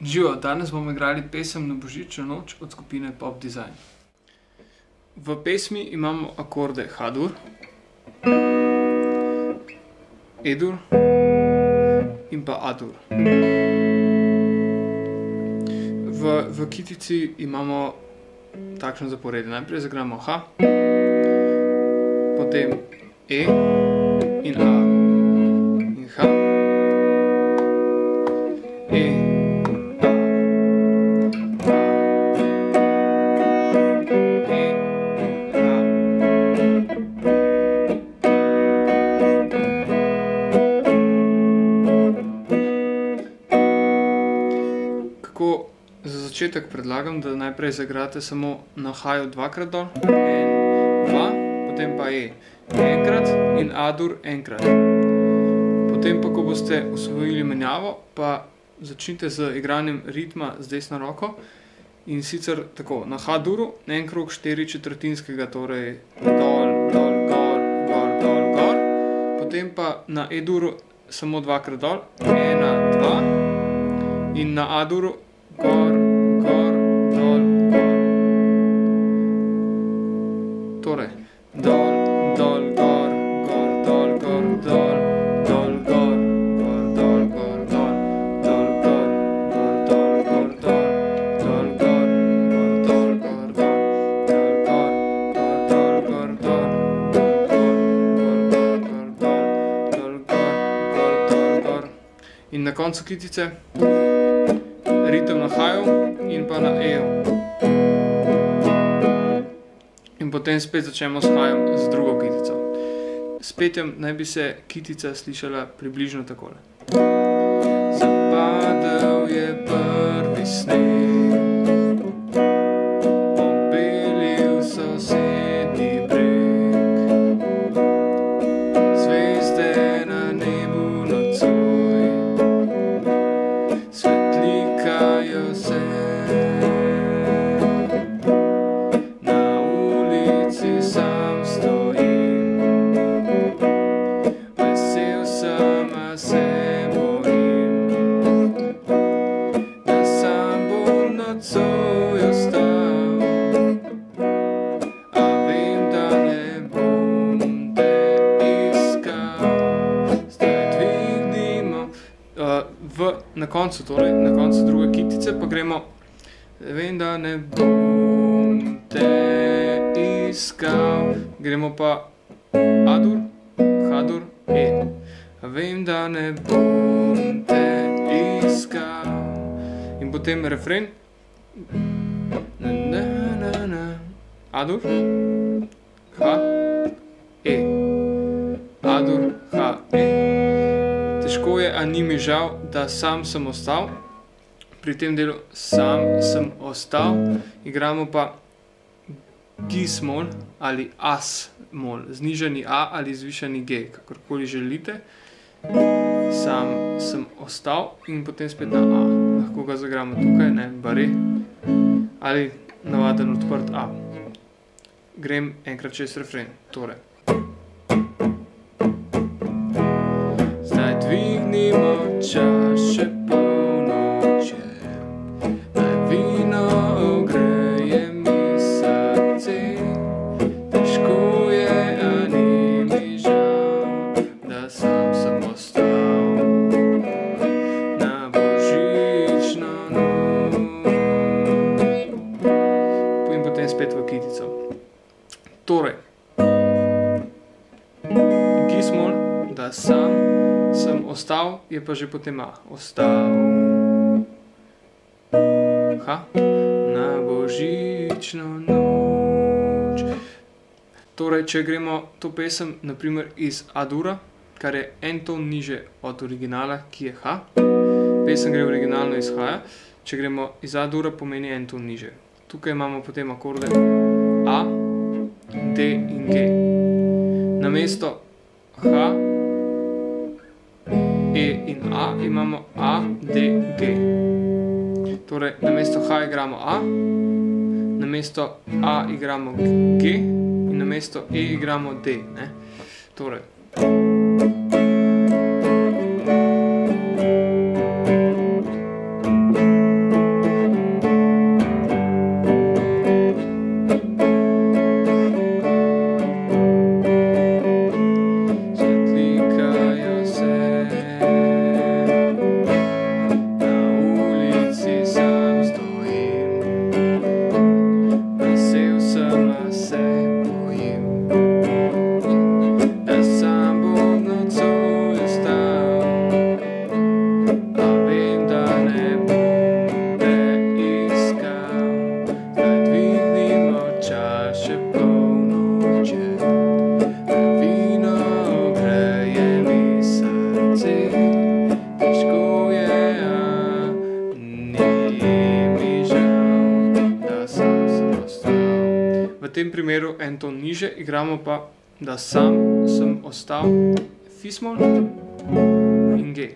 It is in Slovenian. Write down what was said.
Živijo, danes bomo igrali pesem na božično noč od skupine Pop Design. V pesmi imamo akorde H-dur, E-dur in pa A-dur. V, v kitici imamo takšno zaporedje. Najprej zagramo H, potem E za začetek predlagam, da najprej zagrate samo na haju dvakrat dol, en, dva, potem pa E. Enkrat in A-dur enkrat. Potem pa, ko boste usvojili menjavo, pa začnite z igranjem ritma z desno roko. In sicer tako na H-duru en krog štiri četrtinskega, torej dol, dol, gor, gor, dol, gor. Potem pa na E-duru samo dvakrat dol, ena, dva. In na A-duru gor, Torej, dol, dol, gor, gor, dol, gor, dol, dol, gor, gor, dol, gor, dol, dol, gor, gor, dol, gor, dol, dol, gor, gor, dol, gor, dol, dol, gor, gor, dol, gor, dol. In na koncu kitice ritem na haju in pa na eju. In potem spet začnemo s hajem z drugo kitico. S petjem naj bi se kitica slišala približno takole. Zapadel je prvi sneg, na koncu, torej na koncu druge kitice, pa gremo. Vem, da ne bom te iskal, gremo pa A-dur, H-dur, E. Vem, da ne bom te iskal. In potem refren. Na, na, na, na. A-dur, H, E. A-dur, H, E. Težko je, a ni mi žal, da sam sem ostal. Pri tem delu sam sem ostal, igramo pa G-smol ali As-mol, znižani A ali zvišani G, kakorkoli želite. Sam sem ostal in potem spet na A. Lahko ga zagramo tukaj, ne, bare. Ali navaden odprt A. Grem enkrat čez refren. Torej. 你莫愁 ostal, je pa že potem A. Ostal. Ha, na božično noč. Torej, če gremo to pesem naprimer iz A-dura, kar je en ton niže od originala, ki je H. Pesem gre originalno iz H-ja, če gremo iz A-dura, pomeni en ton niže. Tukaj imamo potem akorde A, D in G. Namesto H, E in A imamo A, D, G. Torej, namesto H igramo A, namesto A igramo G in namesto E igramo D. Ne? Torej. Tem primeru en ton niže, igramo pa, da sam sem ostal fismol in G.